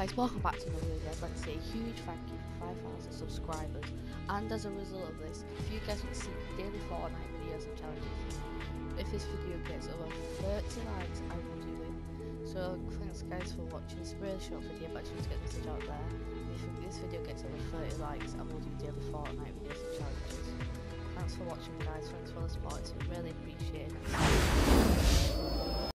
guys, welcome back to another video. I'd like to say a huge thank you for 5,000 subscribers. And as a result of this, if you guys would see daily Fortnite videos and challenges, if this video gets over 30 likes, I will do it. So thanks guys for watching. It's a really short video, but just to get the message out there. If this video gets over 30 likes, I will do daily Fortnite videos and challenges. Thanks for watching guys, thanks for the support, it's really appreciated.